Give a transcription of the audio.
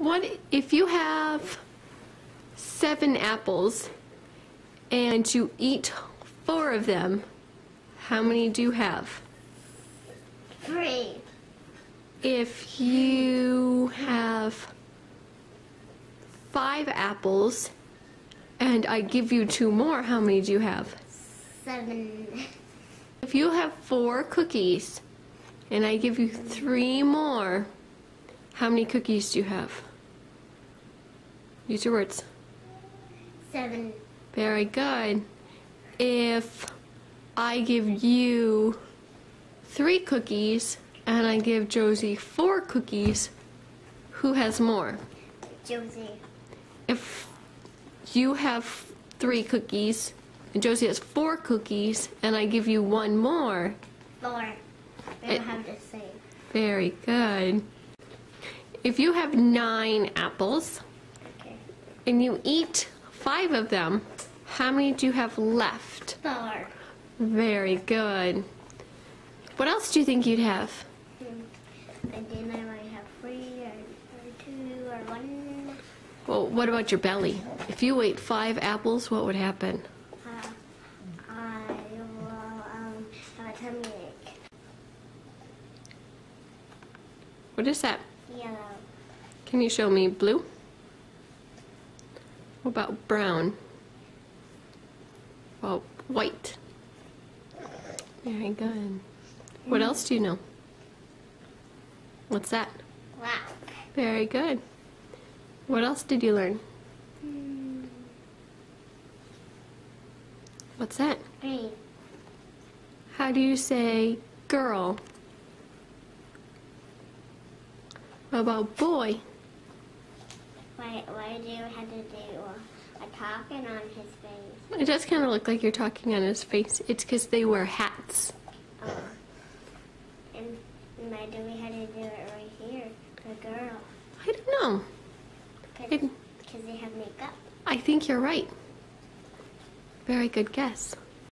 What if you have seven apples and you eat four of them? How many do you have? Three. If you have five apples and I give you two more, how many do you have? Seven. If you have four cookies and I give you three more, how many cookies do you have? Use your words. Seven. Very good. If I give you three cookies and I give Josie four cookies, who has more? Josie. If you have three cookies and Josie has four cookies and I give you one more, Four. Don't have the same. very good. If you have nine apples. And you eat five of them, how many do you have left? Four. Very good. What else do you think you'd have? And then I might have three or, or two or one. Well, what about your belly? If you ate five apples, what would happen? Uh, I will um, have a tummy ache. What is that? Yellow. Can you show me blue? What about brown? Well, white. Very good. What else do you know? What's that? Black. Very good. What else did you learn? Hmm. What's that? Green. How do you say girl? What about boy? Why, why do you have to do a, talking on his face? It does kind of look like you're talking on his face. It's because they wear hats. Oh. And why do we have to do it right here? The girl. I don't know. Because they have makeup. I think you're right. Very good guess.